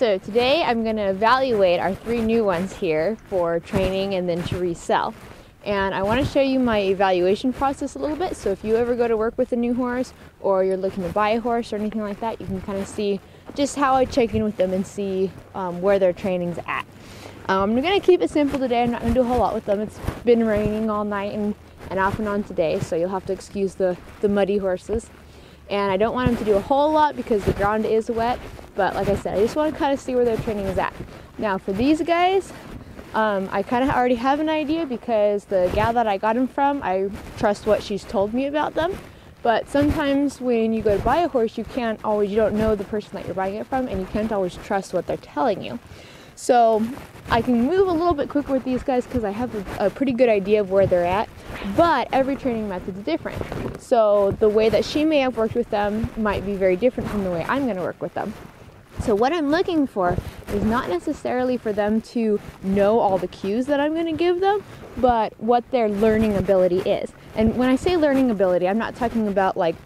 So today I'm going to evaluate our three new ones here for training and then to resell. And I want to show you my evaluation process a little bit. So if you ever go to work with a new horse or you're looking to buy a horse or anything like that, you can kind of see just how I check in with them and see um, where their training's at. Um, I'm going to keep it simple today. I'm not going to do a whole lot with them. It's been raining all night and, and off and on today, so you'll have to excuse the, the muddy horses. And I don't want them to do a whole lot because the ground is wet. But like I said, I just want to kind of see where their training is at. Now for these guys, um, I kind of already have an idea because the gal that I got them from, I trust what she's told me about them. But sometimes when you go to buy a horse, you can't always, you don't know the person that you're buying it from, and you can't always trust what they're telling you. So I can move a little bit quicker with these guys because I have a, a, pretty good idea of where they're at. But every training method is different. So the way that she may have worked with them might be very different from the way I'm going to work with them. So what I'm looking for is not necessarily for them to know all the cues that I'm going to give them, but what their learning ability is. And when I say learning ability, I'm not talking about like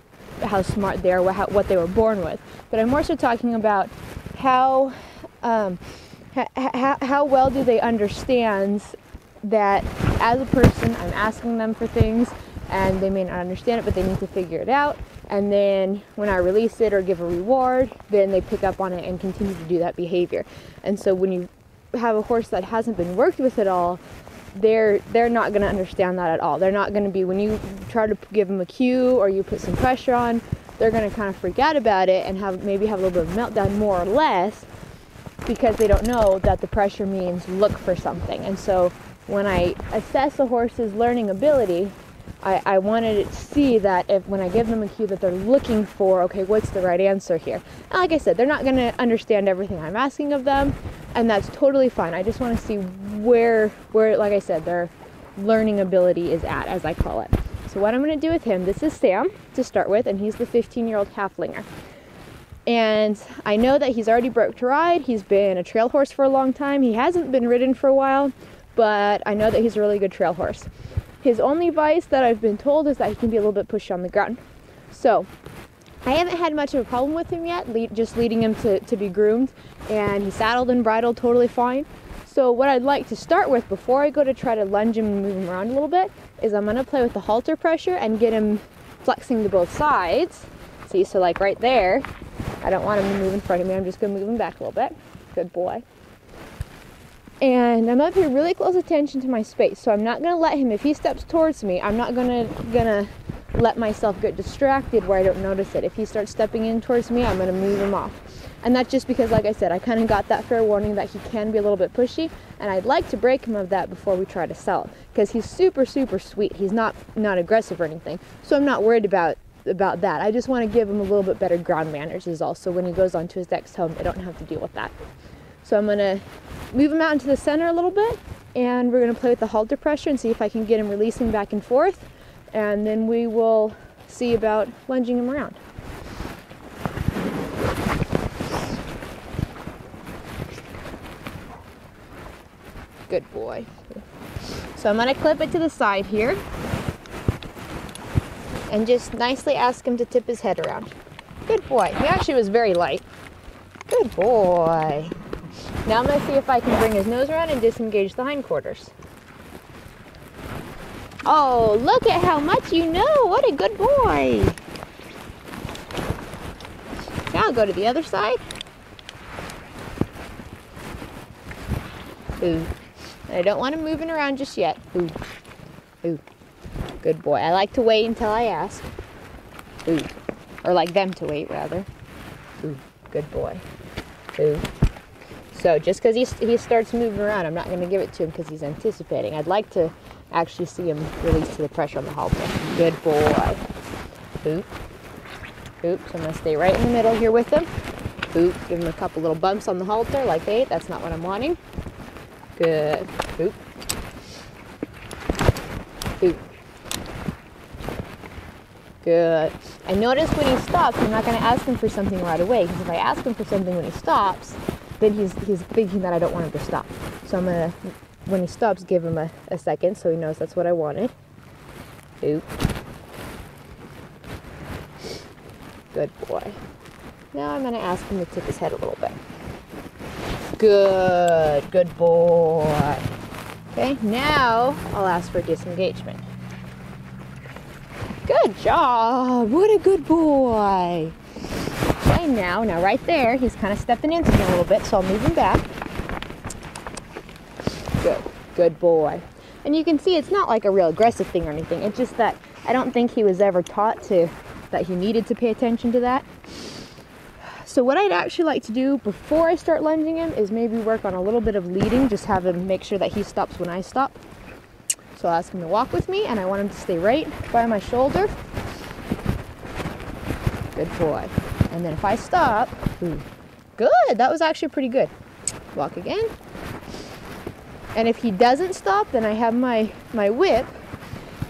how smart they are, what, they were born with, but I'm more so talking about how um, how, how well do they understand that as a person I'm asking them for things and they may not understand it, but they need to figure it out and then when I release it or give a reward, then they pick up on it and continue to do that behavior. And so when you have a horse that hasn't been worked with at all, they're they're not going to understand that at all. They're not going to be when you try to give them a cue or you put some pressure on, they're going to kind of freak out about it and have maybe have a little bit of meltdown more or less because they don't know that the pressure means look for something. And so when I assess a horse's learning ability, I, I wanted to see that if when I give them a cue that they're looking for, okay, what's the right answer here? And like I said, they're not going to understand everything I'm asking of them, and that's totally fine. I just want to see where, where, like I said, their learning ability is at, as I call it. So what I'm going to do with him, this is Sam to start with, and he's the 15-year-old Haflinger. And I know that he's already broke to ride. He's been a trail horse for a long time. He hasn't been ridden for a while, but I know that he's a really good trail horse. His only vice that I've been told is that he can be a little bit pushy on the ground. So I haven't had much of a problem with him yet, just leading him to, to be groomed, and he's saddled and bridled totally fine. So what I'd like to start with before I go to try to lunge him and move him around a little bit is I'm to play with the halter pressure and get him flexing to both sides. See, so like right there, I don't want him to move in front of me. I'm just going to move him back a little bit. Good boy and I'm gonna pay really close attention to my space. So I'm not gonna let him, if he steps towards me, I'm not gonna gonna let myself get distracted where I don't notice it. If he starts stepping in towards me, I'm gonna move him off. And that's just because, like I said, I kind of got that fair warning that he can be a little bit pushy, and I'd like to break him of that before we try to sell because he's super, super sweet. He's not not aggressive or anything, so I'm not worried about about that. I just want to give him a little bit better ground manners, is all. So when he goes on to his next home, I don't have to deal with that. So I'm gonna move him out into the center a little bit and we're gonna play with the halter pressure and see if I can get him releasing back and forth. And then we will see about lunging him around. Good boy. So I'm gonna clip it to the side here and just nicely ask him to tip his head around. Good boy. He actually was very light. Good boy. Now I'm going to see if I can bring his nose around and disengage the hindquarters. Oh, look at how much you know. What a good boy. Now I'll go to the other side. Ooh. I don't want him moving around just yet. Ooh. Ooh. Good boy. I like to wait until I ask. Ooh. Or like them to wait, rather. Ooh. Good boy. Ooh. So just because he, he starts moving around, I'm not going to give it to him because he's anticipating. I'd like to actually see him release to the pressure on the halter. Good boy. Oop. Oops, I'm going to stay right in the middle here with him. Oop, give him a couple little bumps on the halter, like eight. That's not what I'm wanting. Good. Oop. Oop. Good. I notice when he stops, I'm not going to ask him for something right away because if I ask him for something when he stops, then he's he's thinking that I don't want him to stop. So I'm gonna, when he stops, give him a, a second so he knows that's what I wanted. Oop. Good boy. Now I'm gonna ask him to tip his head a little bit. Good, good boy. Okay, now I'll ask for disengagement. Good job. What a good boy. Okay, now, now right there, he's kind of stepping into me a little bit, so I'll move him back. Good, good boy. And you can see it's not like a real aggressive thing or anything. It's just that I don't think he was ever taught to that he needed to pay attention to that. So what I'd actually like to do before I start lunging him is maybe work on a little bit of leading, just have him make sure that he stops when I stop. So I'll ask him to walk with me and I want him to stay right by my shoulder. Good boy. And then if I stop, ooh, good, that was actually pretty good. Walk again. And if he doesn't stop, then I have my, my whip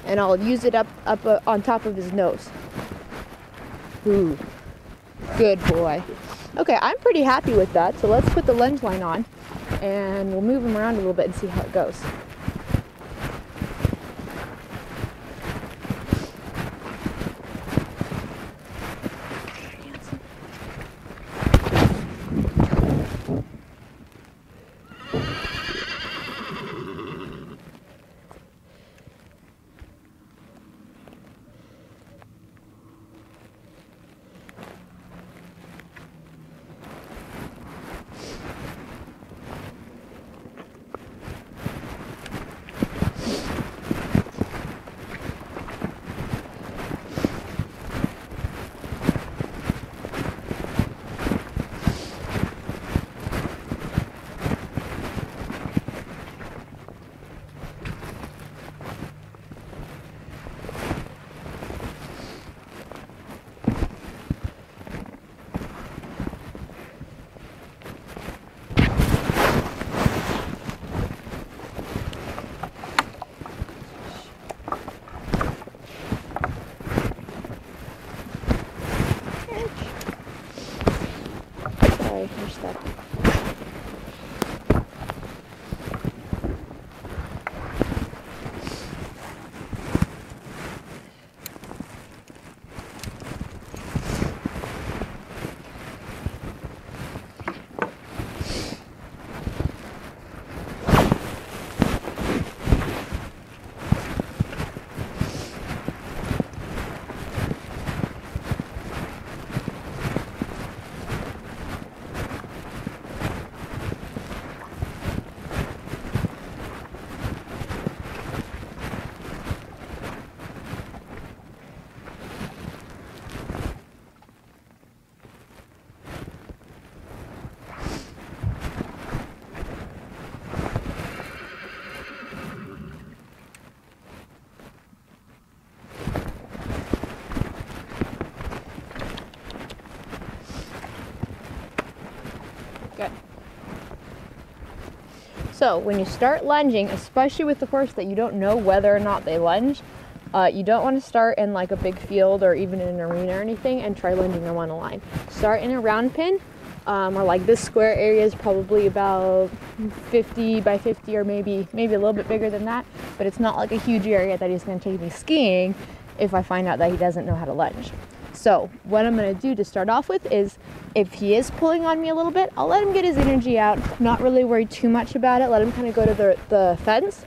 and I'll use it up, up uh, on top of his nose. Ooh, good boy. Okay, I'm pretty happy with that. So let's put the lunge line on and we'll move him around a little bit and see how it goes. So when you start lunging, especially with the horse that you don't know whether or not they lunge, uh, you don't want to start in like a big field or even in an arena or anything and try lunging them on a line. Start in a round pen, um, or like this square area is probably about 50 by 50 or maybe maybe a little bit bigger than that. But it's not like a huge area that he's going to take me skiing if I find out that he doesn't know how to lunge. So what I'm going to do to start off with is if he is pulling on me a little bit, I'll let him get his energy out, not really worry too much about it, let him kind of go to the, the fence,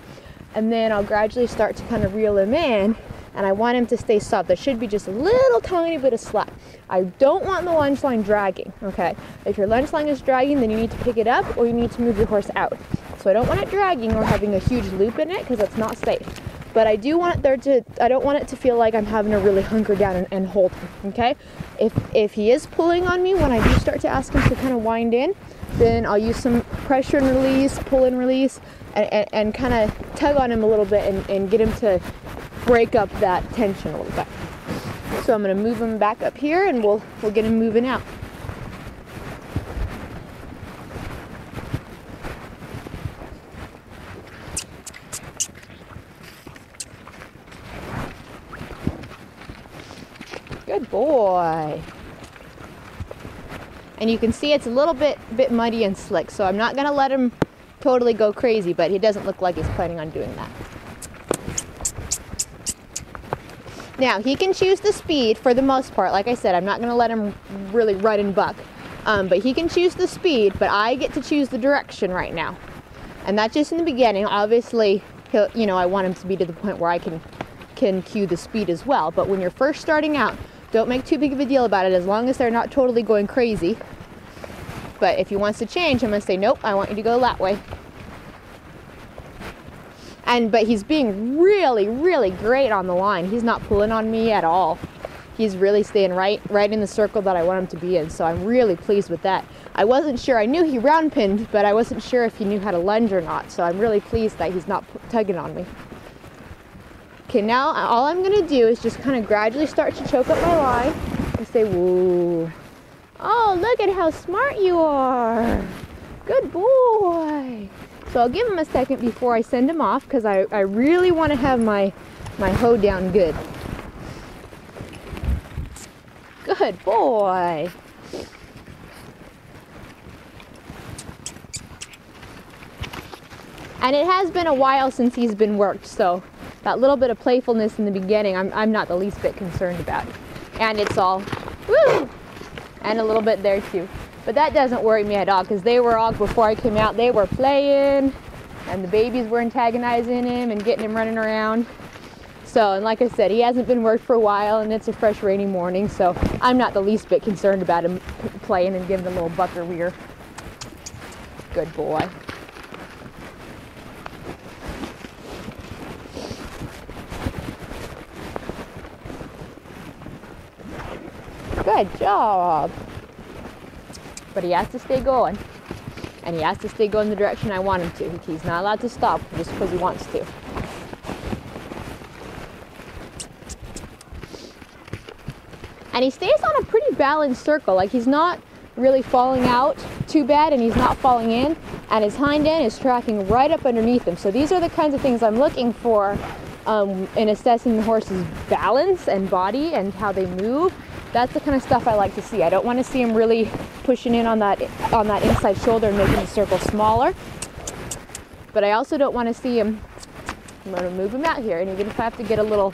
and then I'll gradually start to kind of reel him in, and I want him to stay soft. There should be just a little tiny bit of slack. I don't want the lunge line dragging, okay? If your lunge line is dragging, then you need to pick it up or you need to move your horse out. So I don't want it dragging or having a huge loop in it because that's not safe but I do want there to I don't want it to feel like I'm having to really hunker down and, and, hold him. Okay, if if he is pulling on me when I do start to ask him to kind of wind in, then I'll use some pressure and release, pull and release, and, and, and kind of tug on him a little bit and, and get him to break up that tension a little bit. So I'm gonna move him back up here and we'll we'll get him moving out. Good boy. And you can see it's a little bit bit muddy and slick, so I'm not gonna let him totally go crazy, but he doesn't look like he's planning on doing that. Now he can choose the speed for the most part. Like I said, I'm not gonna let him really run and buck. Um, but he can choose the speed, but I get to choose the direction right now. And that's just in the beginning. Obviously, he'll, you know, I want him to be to the point where I can can cue the speed as well. But when you're first starting out, don't make too big of a deal about it as long as they're not totally going crazy. But if he wants to change, I'm going to say, nope, I want you to go that way. And but he's being really, really great on the line. He's not pulling on me at all. He's really staying right, right in the circle that I want him to be in. So I'm really pleased with that. I wasn't sure. I knew he round pinned, but I wasn't sure if he knew how to lunge or not. So I'm really pleased that he's not tugging on me. Okay, now all I'm gonna do is just kind of gradually start to choke up my line and say, woo. Oh, look at how smart you are. Good boy. So I'll give him a second before I send him off because I, I really want to have my, my whoa down good. Good boy. And it has been a while since he's been worked, so that little bit of playfulness in the beginning, I'm, I'm not the least bit concerned about. And it's all, woo! And a little bit there too. But that doesn't worry me at all because they were all, before I came out, they were playing and the babies were antagonizing him and getting him running around. So, and like I said, he hasn't been worked for a while and it's a fresh rainy morning, so I'm not the least bit concerned about him playing and giving the little bucker weir. Good boy. Good job but he has to stay going. And he has to stay going the direction I want him to. He's not allowed to stop just because he wants to. And he stays on a pretty balanced circle. Like he's not really falling out too bad and he's not falling in. And his hind end is tracking right up underneath him. So these are the kinds of things I'm looking for um, in assessing the horse's balance and body and how they move that's the kind of stuff I like to see. I don't want to see him really pushing in on that on that inside shoulder and making the circle smaller. But I also don't want to see him. I'm going to move him out here, and even if I have to get a little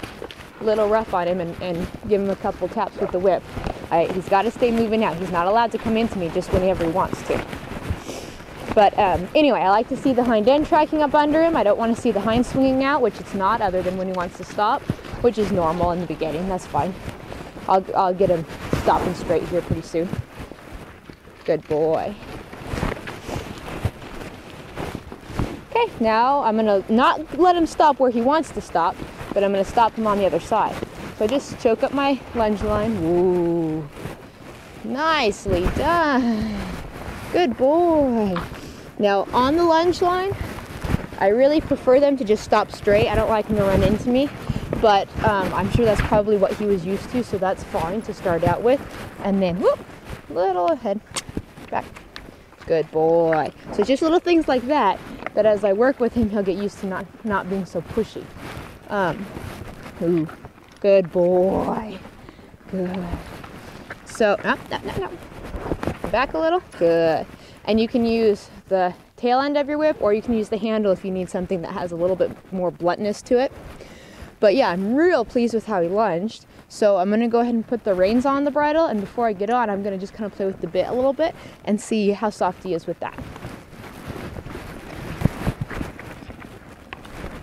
little rough on him and, and give him a couple taps with the whip, I, he's got to stay moving out. He's not allowed to come into me just whenever he wants to. But um, anyway, I like to see the hind end tracking up under him. I don't want to see the hind swinging out, which it's not, other than when he wants to stop, which is normal in the beginning. That's fine. I'll, I'll get him stopping straight here pretty soon. Good boy. Okay, now I'm gonna not let him stop where he wants to stop, but I'm gonna stop him on the other side. So I just choke up my lunge line. Ooh, Nicely done. Good boy. Now on the lunge line, I really prefer them to just stop straight. I don't like them to run into me but um, I'm sure that's probably what he was used to, so that's fine to start out with. And then, whoop, little ahead, back. Good boy. So just little things like that, that as I work with him, he'll get used to not, not being so pushy. Um, ooh, good boy. Good. So, no, no, no, no. Back a little. Good. And you can use the tail end of your whip or you can use the handle if you need something that has a little bit more bluntness to it. But yeah, I'm real pleased with how he lunged. So I'm gonna go ahead and put the reins on the bridle and before I get on, I'm gonna just kind of play with the bit a little bit and see how soft he is with that.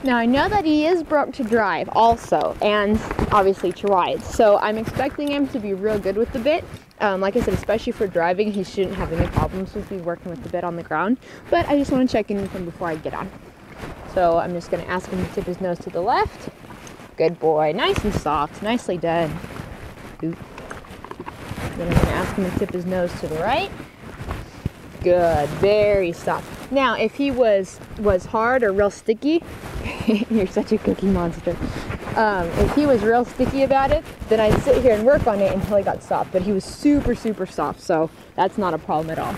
Now I know that he is broke to drive also, and obviously to ride. So I'm expecting him to be real good with the bit. Um, like I said, especially for driving, he shouldn't have any problems with me working with the bit on the ground. But I just want to check in with him before I get on. So I'm just going to ask him to tip his nose to the left Good boy. Nice and soft. Nicely done. Oop. Then I'm going to ask him to tip his nose to the right. Good. Very soft. Now, if he was was hard or real sticky, you're such a cookie monster. Um, if he was real sticky about it, then I'd sit here and work on it until he got soft. But he was super, super soft, so that's not a problem at all.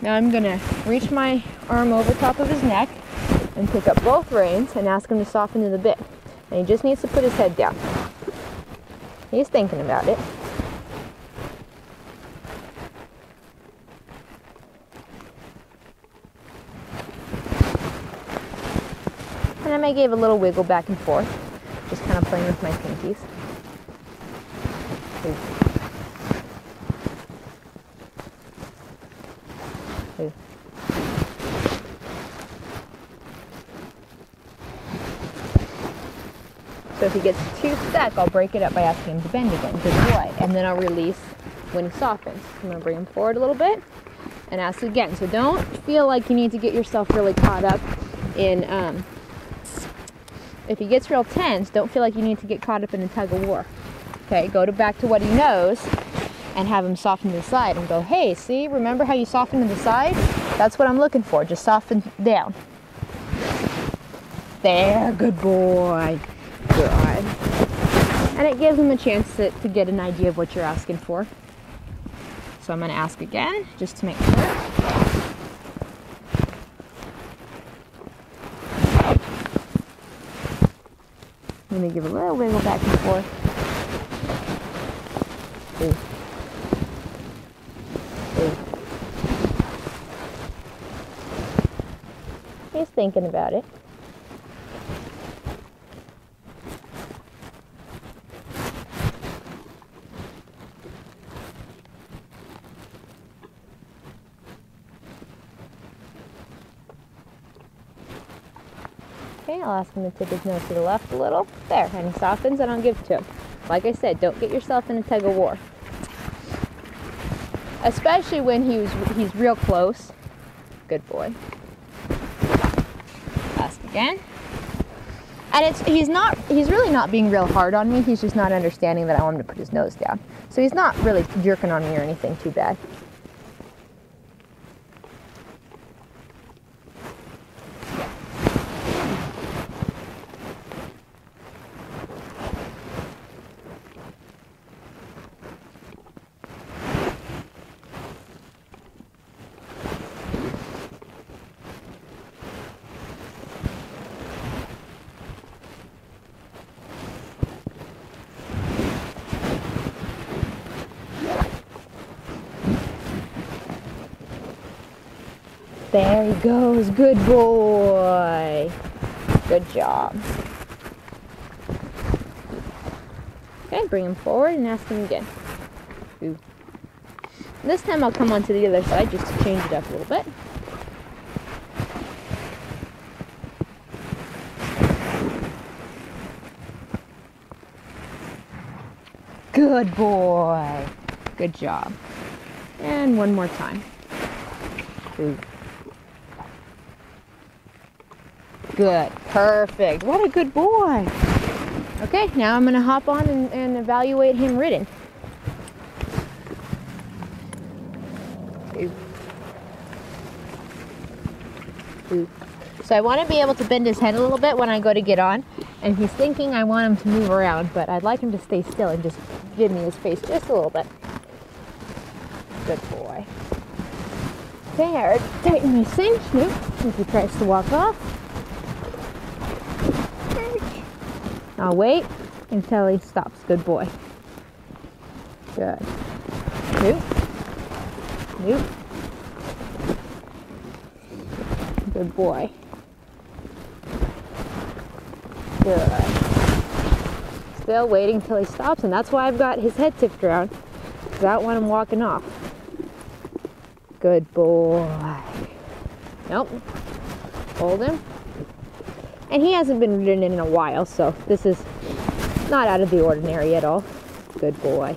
Now I'm gonna reach my arm over top of his neck and pick up both reins and ask him to soften to the bit. And he just needs to put his head down. He's thinking about it. And I may give a little wiggle back and forth, just kind of playing with my pinkies. Ooh. So if he gets too stuck, I'll break it up by asking him to bend again. Good boy. And then I'll release when he softens. I'm to bring him forward a little bit and ask again. So don't feel like you need to get yourself really caught up in, um, if he gets real tense, don't feel like you need to get caught up in a tug of war. Okay, go to back to what he knows and have him soften to the side and go, hey, see, remember how you soften to the side? That's what I'm looking for. Just soften down. There, good boy. And it gives them a chance to, to get an idea of what you're asking for. So I'm going to ask again, just to make sure. Let me give a little wiggle back and forth. Ooh. Ooh. He's thinking about it. I'll ask him to tip his nose to the left a little. There, and he softens and I'll give it to him. Like I said, don't get yourself in a tug of war. Especially when he was, he's real close. Good boy. Ask again. And it's he's not he's really not being real hard on me. He's just not understanding that I want him to put his nose down. So he's not really jerking on me or anything too bad. There he goes. Good boy. Good job. Okay, bring him forward and ask him again. Ooh. This time I'll come onto the other side just to change it up a little bit. Good boy. Good job. And one more time. Ooh. Good. Perfect. What a good boy. Okay, now I'm going to hop on and, and evaluate him ridden. So I want to be able to bend his head a little bit when I go to get on. And he's thinking I want him to move around, but I'd like him to stay still and just give me his face just a little bit. Good boy. There, tighten my cinch. If he tries to walk off. I'll wait until he stops. Good boy. Good. Nope. Nope. Good boy. Good. Still waiting until he stops, and that's why I've got his head tipped around. Because I don't want him walking off. Good boy. Nope. Hold him. And he hasn't been ridden in a while, so this is not out of the ordinary at all. Good boy.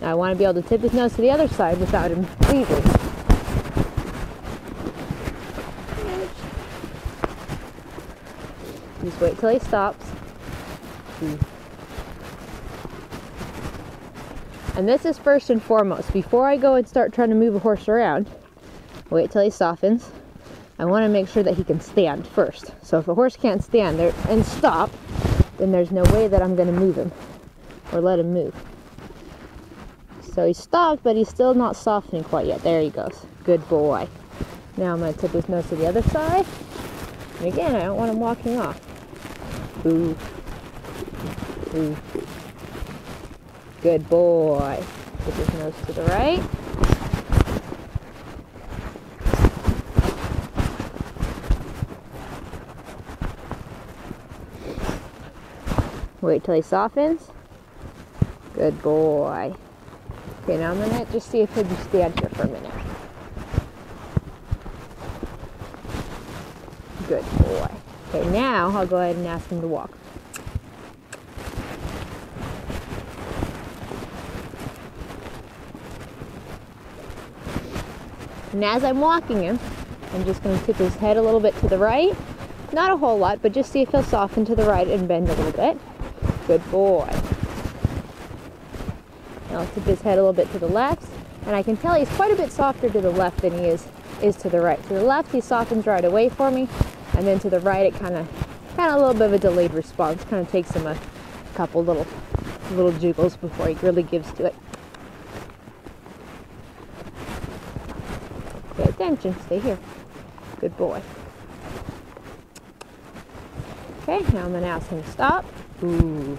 Now I want to be able to tip his nose to the other side without him leaving. Just wait till he stops. And this is first and foremost. Before I go and start trying to move a horse around, wait till he softens. I want to make sure that he can stand first. So if a horse can't stand there and stop, then there's no way that I'm going to move him or let him move. So he stopped, but he's still not softening quite yet. There he goes. Good boy. Now I'm going to tip his nose to the other side. And again, I don't want him walking off. Ooh. Ooh. Good boy. Tip his nose to the right. Wait till he softens. Good boy. Okay, now I'm gonna just see if he'll just stand here for a minute. Good boy. Okay, now I'll go ahead and ask him to walk. And as I'm walking him, I'm just going to tip his head a little bit to the right. Not a whole lot, but just see if he'll soften to the right and bend a little bit. Good boy. I'll tip his head a little bit to the left. And I can tell he's quite a bit softer to the left than he is, is to the right. To the left, he softens right away for me. And then to the right, it kind of, kind of a little bit of a delayed response. Kind of takes him a couple little, little jiggles before he really gives to it. Pay attention. Stay here. Good boy. Okay, now I'm going to ask him to stop. Ooh.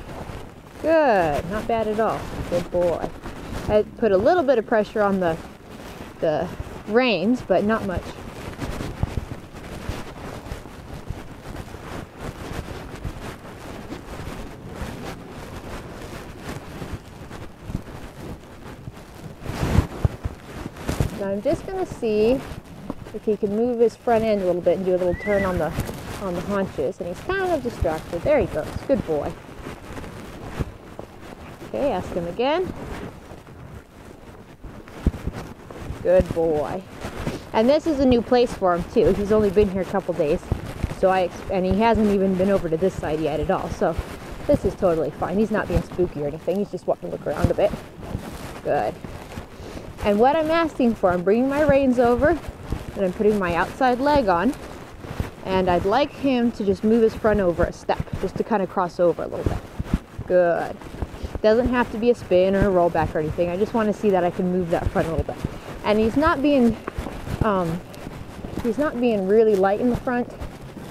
Good. Not bad at all. Good boy. I put a little bit of pressure on the the reins, but not much. I'm just going to see if he can move his front end a little bit and do a little turn on the on the haunches. And he's kind of distracted. There he goes. Good boy. Okay, ask him again. Good boy. And this is a new place for him too. He's only been here a couple days. So I and he hasn't even been over to this side yet at all. So this is totally fine. He's not being spooky or anything. He's just wanting to look around a bit. Good. And what I'm asking for, I'm bringing my reins over and I'm putting my outside leg on. And I'd like him to just move his front over a step, just to kind of cross over a little bit. Good. Doesn't have to be a spin or a rollback or anything. I just want to see that I can move that front a little bit. And he's not being, um, he's not being really light in the front,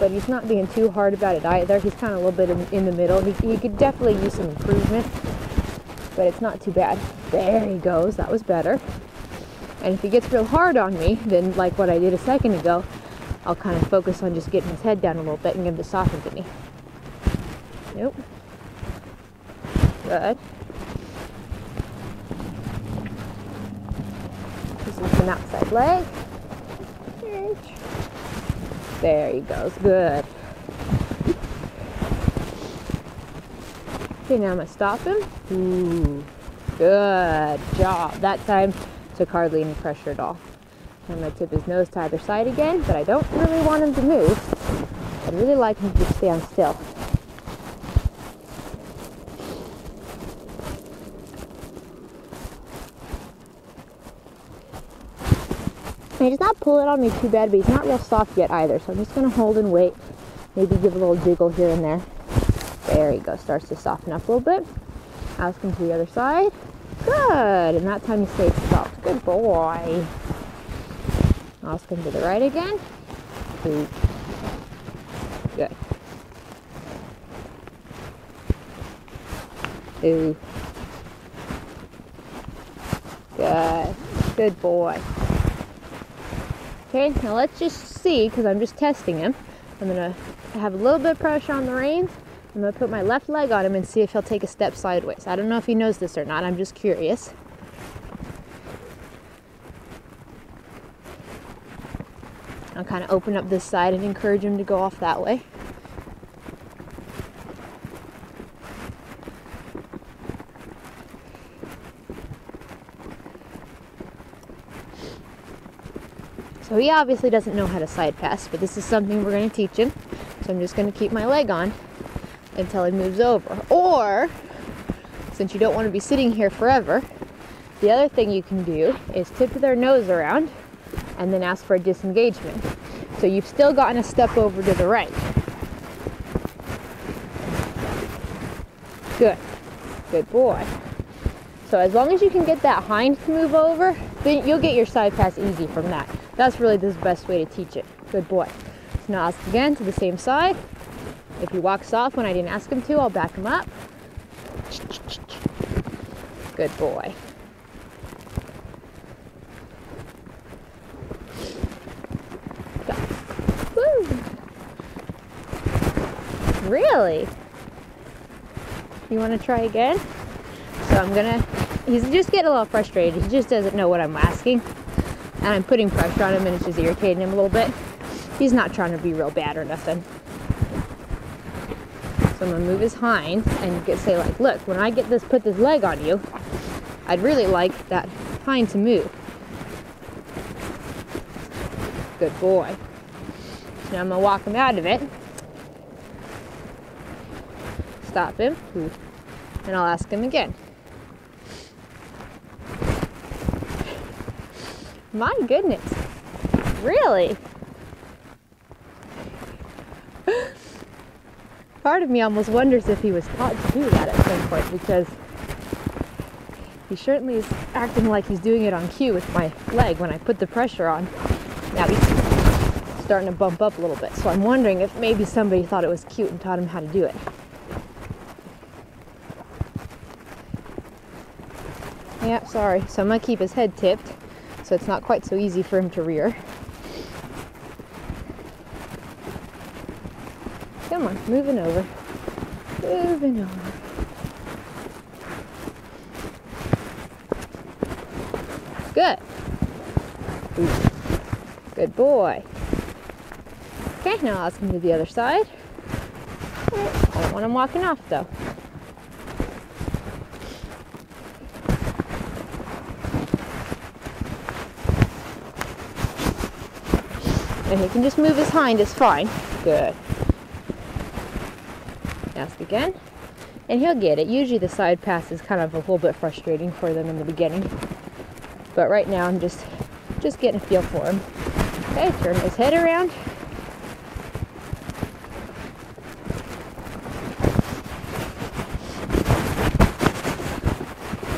but he's not being too hard about it either. He's kind of a little bit in, in the middle. He, he could definitely use some improvement, but it's not too bad. There he goes. That was better. And if he gets real hard on me, then like what I did a second ago, I'll kind of focus on just getting his head down a little bit and get him to soften to me. Nope. Good. This is an outside leg. There he goes. Good. Okay, now I'm going to stop him. Ooh. Good job. That time took hardly any pressure at all. I'm going to tip his nose to either side again, but I don't really want him to move. I'd really like him to stand still. he's not pulling on me too bad, but he's not real soft yet either. So I'm just going to hold and wait. Maybe give a little jiggle here and there. There he goes. Starts to soften up a little bit. Ask him to the other side. Good. And that time he stays soft. Good boy. Ask him to the right again. Good. Ooh. Good. Good boy. Okay, now let's just see, because I'm just testing him. I'm going to have a little bit of pressure on the reins. I'm going to put my left leg on him and see if he'll take a step sideways. I don't know if he knows this or not. I'm just curious. I'll kind of open up this side and encourage him to go off that way. So he obviously doesn't know how to side pass, but this is something we're going to teach him. So I'm just going to keep my leg on until he moves over. Or, since you don't want to be sitting here forever, the other thing you can do is tip their nose around and then ask for a disengagement. So you've still gotten a step over to the right. Good. Good boy. So as long as you can get that hind to move over, then you'll get your side pass easy from that. That's really the best way to teach it. Good boy. So now ask again to the same side. If he walks off when I didn't ask him to, I'll back him up. Good boy. Really? You want to try again? So I'm gonna, he's just getting a little frustrated. He just doesn't know what I'm asking and I'm putting pressure on him and it's just irritating him a little bit. He's not trying to be real bad or nothing. So I'm gonna move his hind and get, say like, look, when I get this, put this leg on you, I'd really like that hind to move. Good boy. Now I'm gonna walk him out of it. Stop him. And I'll ask him again. My goodness. Really? Part of me almost wonders if he was taught to do that at some point because he certainly is acting like he's doing it on cue with my leg when I put the pressure on. Now he's starting to bump up a little bit. So I'm wondering if maybe somebody thought it was cute and taught him how to do it. Yep, sorry. So I'm going to keep his head tipped so it's not quite so easy for him to rear. Come on, moving over. Moving over. Good. Good boy. Okay, now I'll ask him to the other side. I don't want him walking off though. And he can just move his hind, it's fine. Good. Ask again. And he'll get it. Usually the side pass is kind of a little bit frustrating for them in the beginning. But right now I'm just just getting a feel for him. Okay, turn his head around.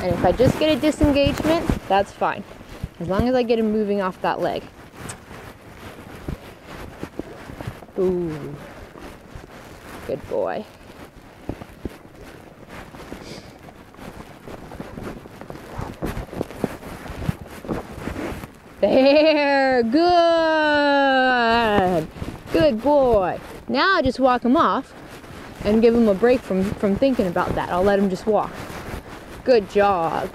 And if I just get a disengagement, that's fine. As long as I get him moving off that leg. Ooh. Good boy. There, good. Good boy. Now I just walk him off and give him a break from, from thinking about that. I'll let him just walk. Good job.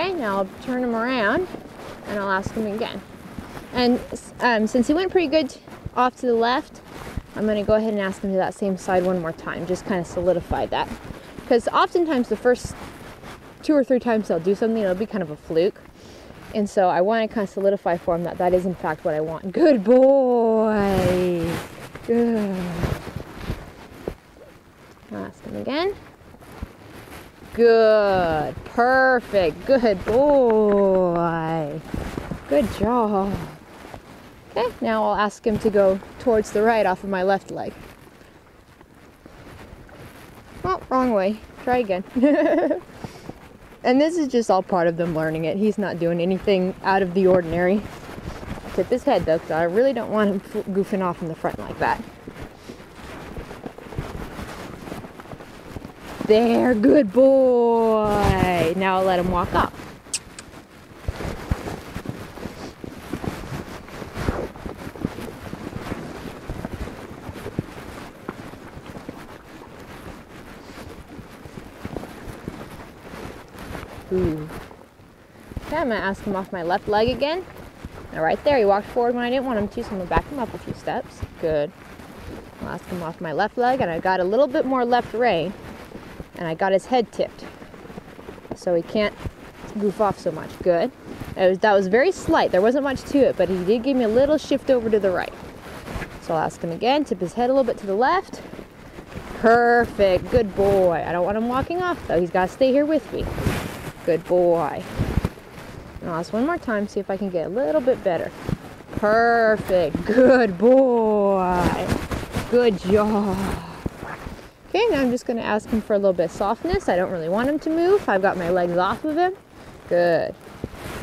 Okay, now I'll turn him around and I'll ask him again. And um, since he went pretty good off to the left, I'm going to go ahead and ask him to that same side one more time, just kind of solidify that. Because oftentimes the first two or three times they'll do something, it'll be kind of a fluke. And so I want to kind of solidify for him that that is in fact what I want. Good boy. Good. I'll ask him again. Good. Perfect. Good boy. Good job. Okay, now I'll ask him to go towards the right off of my left leg. Oh, wrong way. Try again. and this is just all part of them learning it. He's not doing anything out of the ordinary. Tip his head though, because I really don't want him goofing off in the front like that. There, good boy. Now I'll let him walk up. Ooh. Okay, I'm gonna ask him off my left leg again. Now right there, he walked forward when I didn't want him to, so I'm gonna back him up a few steps. Good. I'll ask him off my left leg, and I got a little bit more left rein and I got his head tipped so he can't goof off so much. Good. Was, that was very slight. There wasn't much to it, but he did give me a little shift over to the right. So I'll ask him again, tip his head a little bit to the left. Perfect. Good boy. I don't want him walking off though. He's got to stay here with me. Good boy. And I'll ask one more time, see if I can get a little bit better. Perfect. Good boy. Good job. Okay, now I'm just going to ask him for a little bit of softness. I don't really want him to move. I've got my legs off of him. Good.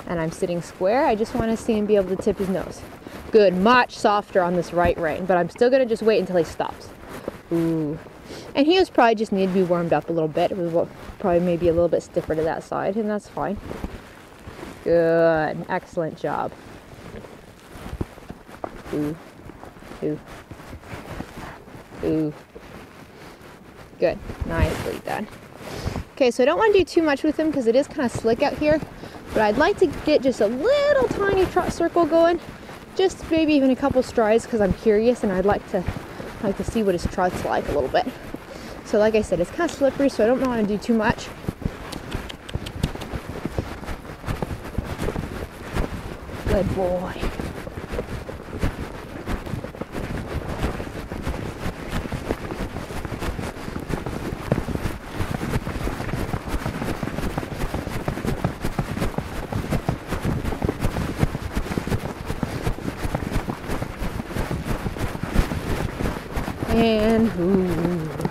And I'm sitting square. I just want to see him be able to tip his nose. Good. Much softer on this right rein, but I'm still going to just wait until he stops. Ooh. And he was probably just need to be warmed up a little bit. It was probably maybe a little bit stiffer to that side, and that's fine. Good. Excellent job. Ooh. Ooh. Ooh. Good. Nicely done. Okay, so I don't want to do too much with him because it is kind of slick out here. But I'd like to get just a little tiny trot circle going. Just maybe even a couple strides because I'm curious and I'd like to like to see what his trot's like a little bit. So like I said, it's kind of slippery, so I don't want to do too much. Good boy. And ooh,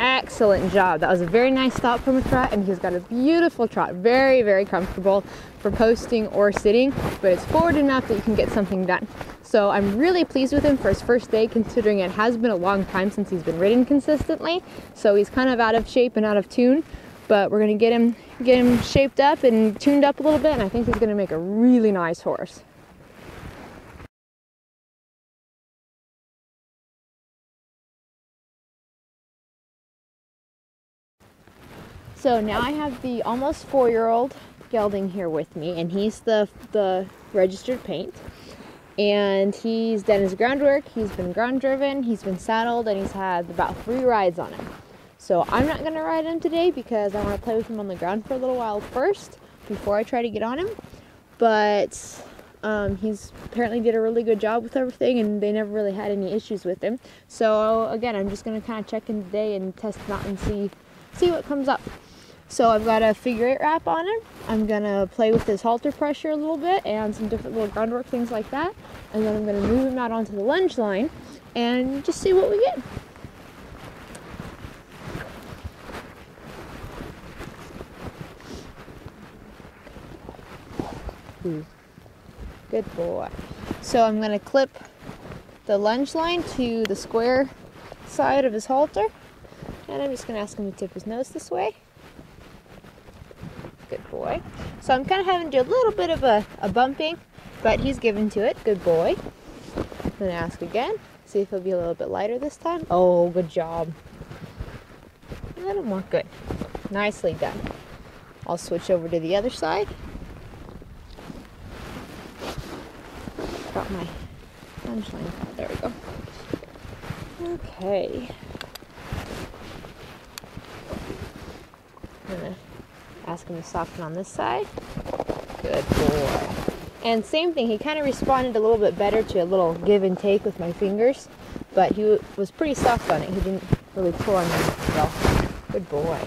excellent job. That was a very nice stop from a trot, and he's got a beautiful trot. Very, very comfortable for posting or sitting, but it's forward enough that you can get something done. So I'm really pleased with him for his first day, considering it has been a long time since he's been ridden consistently. So he's kind of out of shape and out of tune, but we're gonna get him get him shaped up and tuned up a little bit, and I think he's gonna make a really nice horse. So now I have the almost four-year-old gelding here with me, and he's the the registered paint. And he's done his groundwork. He's been ground driven. He's been saddled, and he's had about three rides on him. So I'm not gonna ride him today because I want to play with him on the ground for a little while first before I try to get on him. But um, he's apparently did a really good job with everything, and they never really had any issues with him. So again, I'm just gonna kind of check in today and test him out and see see what comes up. So I've got a figure eight wrap on him. I'm gonna play with his halter pressure a little bit and some different little groundwork things like that. And then I'm gonna move him out onto the lunge line and just see what we get. Good boy. So I'm gonna clip the lunge line to the square side of his halter. And I'm just gonna ask him to tip his nose this way. Good boy. So I'm kind of having to do a little bit of a, a bumping, but he's given to it. Good boy. I'm going to ask again. See if he'll be a little bit lighter this time. Oh, good job. A little more. Good. Nicely done. I'll switch over to the other side. Got my lunge line. There we go. Okay. gonna ask him to soften on this side. Good boy. And same thing, he kind of responded a little bit better to a little give and take with my fingers, but he was pretty soft on it. He didn't really pull on me well. Good boy.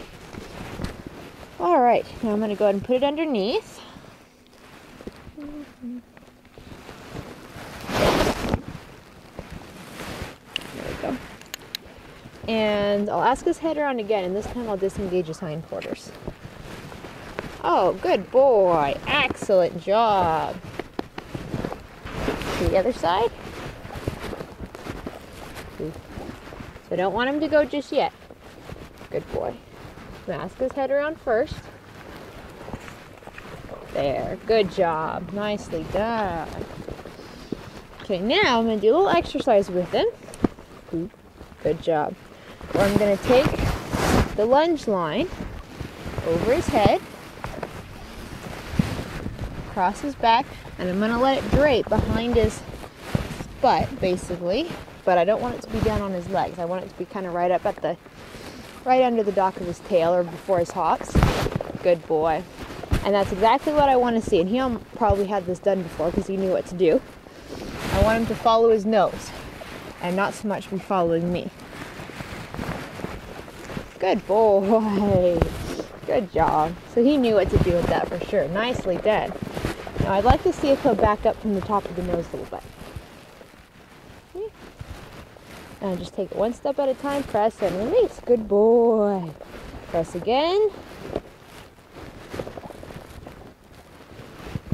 All right, now I'm gonna go ahead and put it underneath. There we go. And I'll ask his head around again, and this time I'll disengage his hindquarters. Oh, good boy. Excellent job. To the other side. So I don't want him to go just yet. Good boy. Mask his head around first. There. Good job. Nicely done. Okay, now I'm going to do a little exercise with him. Good job. I'm going to take the lunge line over his head across his back and I'm gonna let it drape behind his butt basically. But I don't want it to be down on his legs. I want it to be kind of right up at the right under the dock of his tail or before his hops. Good boy. And that's exactly what I want to see and he probably had this done before because he knew what to do. I want him to follow his nose and not so much be following me. Good boy. Good job. So he knew what to do with that for sure. Nicely done now I'd like to see if he'll back up from the top of the nose a little bit. And just take it one step at a time, press and release. Good boy. Press again.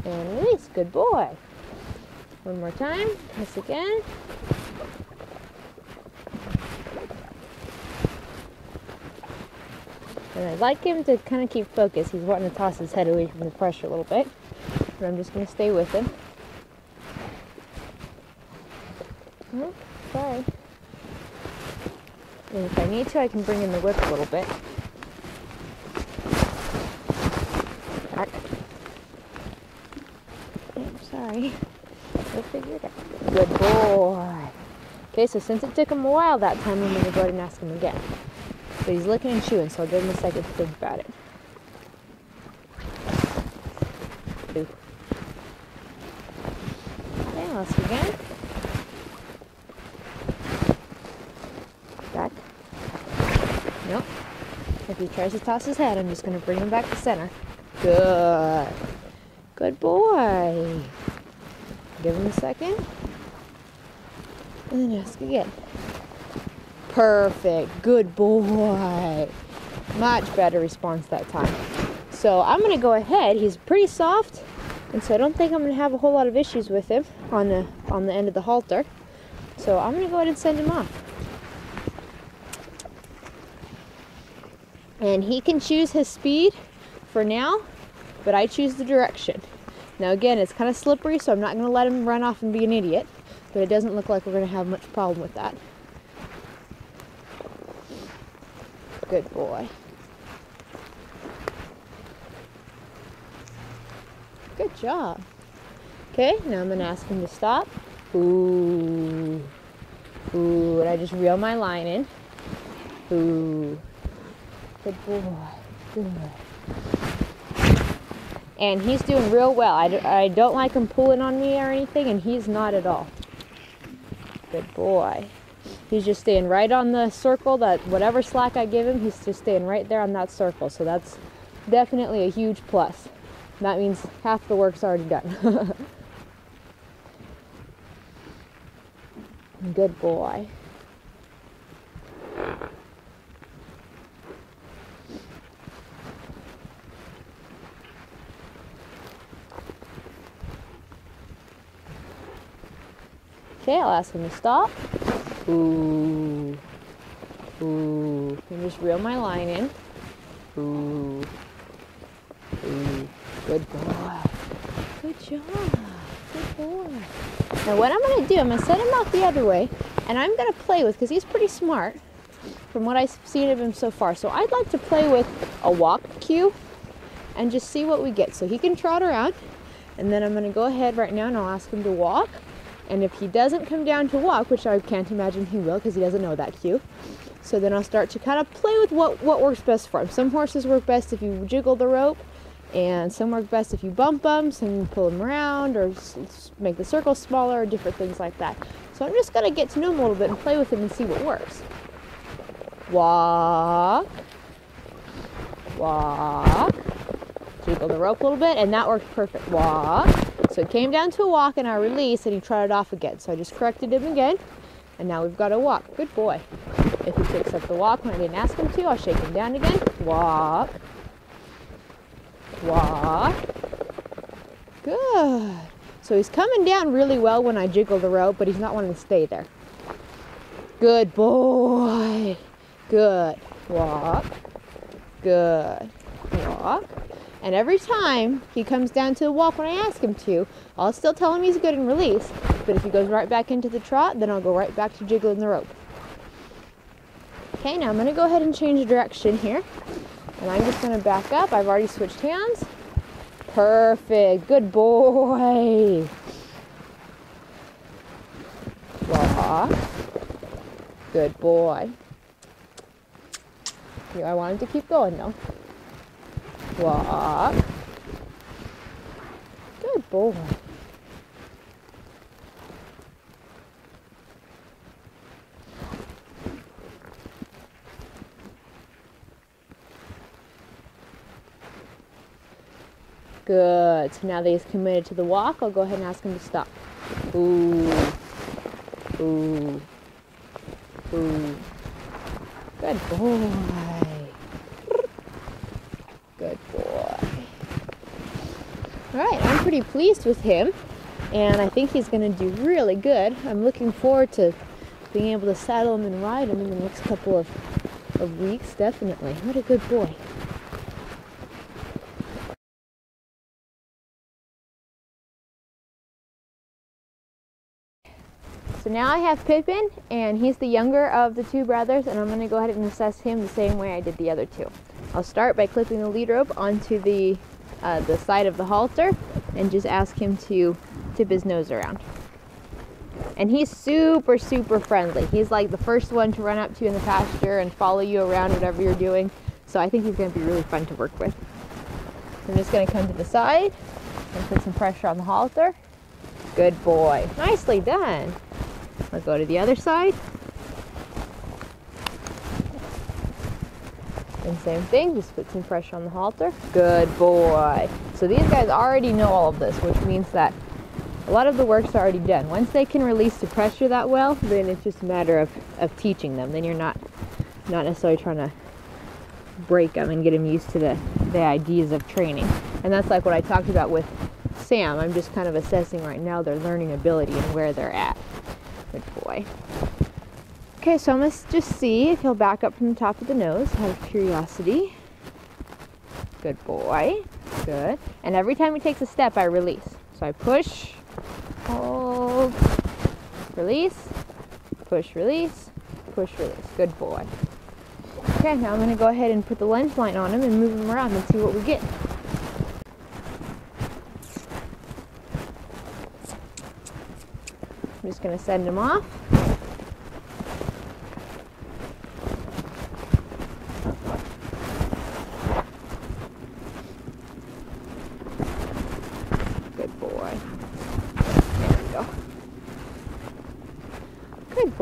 And release. Good boy. One more time. Press again. And I'd like him to kind of keep focus. He's wanting to toss his head away from the pressure a little bit. But I'm just going to stay with him. Oh, sorry. And if I need to, I can bring in the whip a little bit. Back. I'm sorry. We'll figure it out. Good boy. Okay, so since it took him a while that time, I'm going to go ahead and ask him again. But he's licking and chewing, so I'll give him a second to think about it. Ooh. Okay, let's again. Back. Nope. If he tries to toss his head, I'm just going to bring him back to center. Good. Good boy. Give him a second. And then ask again. Perfect. Good boy. Much better response that time. So I'm going to go ahead. He's pretty soft, and so I don't think I'm going to have a whole lot of issues with him on the on the end of the halter. So I'm going to go ahead and send him off. And he can choose his speed for now, but I choose the direction. Now again, it's kind of slippery, so I'm not going to let him run off and be an idiot, but it doesn't look like we're going to have much problem with that. Good boy. Good job. Okay, now I'm going to ask him to stop. Ooh. Ooh, and I just reel my line in. Ooh. Good boy. Good. And he's doing real well. I, I don't like him pulling on me or anything, and he's not at all. Good boy. He's just staying right on the circle that whatever slack I give him, he's just staying right there on that circle. So that's definitely a huge plus. That means half the work's already done. Good boy. Okay, I'll ask him to stop. Ooh. Ooh. And just reel my line in. Ooh. Ooh. Good boy. Good job. Good boy. Now what I'm going to do, I'm going to set him off the other way, and I'm going to play with, because he's pretty smart from what I've seen of him so far. So I'd like to play with a walk cue and just see what we get. So he can trot around, and then I'm going to go ahead right now and I'll ask him to walk. And if he doesn't come down to walk, which I can't imagine he will because he doesn't know that cue, so then I'll start to kind of play with what, what works best for him. Some horses work best if you jiggle the rope, and some work best if you bump them, some pull them around, or make the circle smaller, different things like that. So I'm just going to get to know him a little bit and play with him and see what works. Walk, walk, jiggle the rope a little bit, and that worked perfect. Walk. So it came down to a walk and I released and he trotted off again. So I just corrected him again and now we've got a walk. Good boy. If he picks up the walk when I didn't ask him to, I'll shake him down again. Walk. Walk. Good. So he's coming down really well when I jiggle the rope, but he's not wanting to stay there. Good boy. Good. Walk. Good. Walk. And every time he comes down to the walk when I ask him to, I'll still tell him he's good and release. But if he goes right back into the trot, then I'll go right back to jiggling the rope. Okay, now I'm going to go ahead and change direction here. And I'm just going to back up. I've already switched hands. Perfect. Good boy. Walk. Good boy. I want him to keep going though. Walk. Good boy. Good. So now that he's committed to the walk, I'll go ahead and ask him to stop. Ooh. Ooh. Ooh. Good boy. Good boy. All right, I'm pretty pleased with him, and I think he's going to do really good. I'm looking forward to being able to saddle him and ride him in the next couple of, of weeks, definitely. What a good boy. So now I have Pippin, and he's the younger of the two brothers, and I'm going to go ahead and assess him the same way I did the other two. I'll start by clipping the lead rope onto the, uh, the side of the halter and just ask him to tip his nose around. And he's super, super friendly. He's like the first one to run up to you in the pasture and follow you around whatever you're doing. So I think he's going to be really fun to work with. I'm just going to come to the side and put some pressure on the halter. Good boy. Nicely done. I'll go to the other side. And same thing, just put some pressure on the halter. Good boy. So these guys already know all of this, which means that a lot of the work's already done. Once they can release the pressure that well, then it's just a matter of, of teaching them. Then you're not not necessarily trying to break them and get them used to the, the ideas of training. And that's like what I talked about with Sam. I'm just kind of assessing right now their learning ability and where they're at. Good boy. Okay, so I'm going to just see if he'll back up from the top of the nose out of curiosity. Good boy. Good. And every time he takes a step, I release. So I push, hold, release, push, release, push, release. Good boy. Okay, now I'm going to go ahead and put the lunge line on him and move him around and see what we get. I'm just going to send him off. Good boy. There we go. Good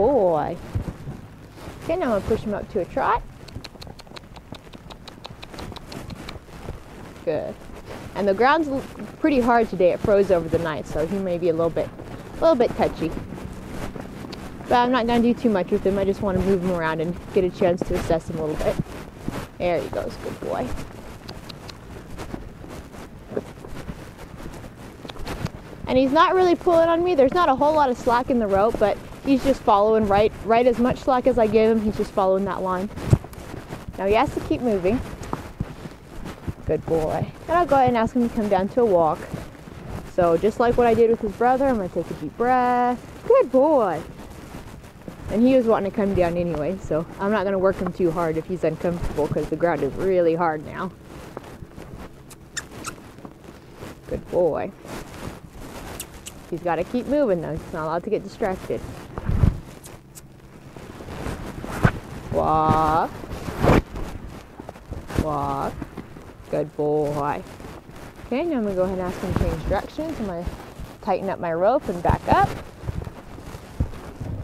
Okay, now I'm going to push him up to a trot. Good. And the ground's pretty hard today. It froze over the night, so he may be a little bit a little bit touchy. But I'm not going to do too much with him. I just want to move him around and get a chance to assess him a little bit. There he goes. Good boy. And he's not really pulling on me. There's not a whole lot of slack in the rope, but he's just following right, right as much slack as I give him. He's just following that line. Now he has to keep moving. Good boy. And I'll go ahead and ask him to come down to a walk. So just like what I did with his brother, I'm to take a deep breath. Good boy. And he was wanting to come down anyway, so I'm not going to work him too hard if he's uncomfortable because the ground is really hard now. Good boy. He's got to keep moving though. He's not allowed to get distracted. Walk. Walk. Good boy. Okay, now I'm going to go ahead and ask him to change directions. I'm going to tighten up my rope and back up.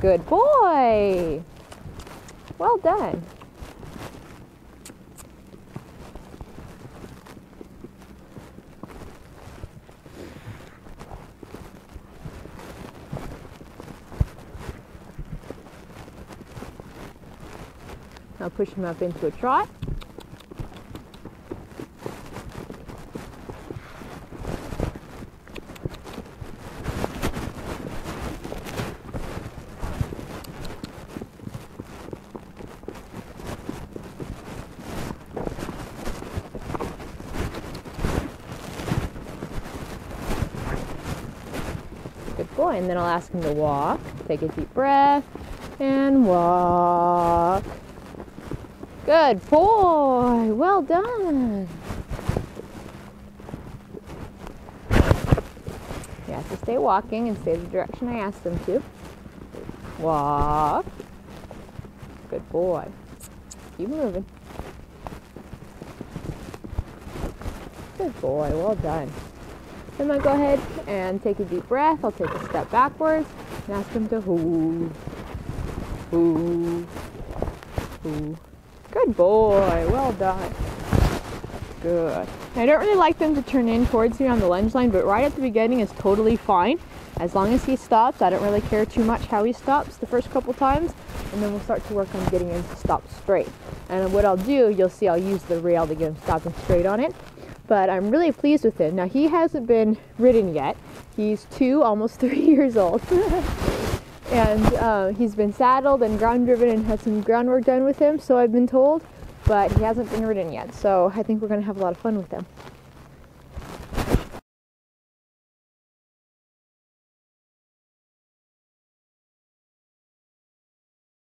Good boy. Well done. I'll push him up into a trot. Good boy. And then I'll ask him to walk. Take a deep breath and walk. Good boy. Well done. You have to stay walking and stay the direction I asked them to. Walk. Good boy. Keep moving. Good boy. Well done. Then I go ahead and take a deep breath. I'll take a step backwards and ask him to hoo. Hoo. Hoo. Good boy. Well done. Good. I don't really like them to turn in towards me on the lunge line, but right at the beginning is totally fine. As long as he stops, I don't really care too much how he stops the first couple times, and then we'll start to work on getting him to stop straight. And what I'll do, you'll see I'll use the rail to get him stopping straight on it. but I'm really pleased with him. Now he hasn't been ridden yet. He's two, almost three years old. and uh, he's been saddled and ground driven and had some groundwork done with him, so I've been told, but he hasn't been ridden yet. So I think we're going to have a lot of fun with him.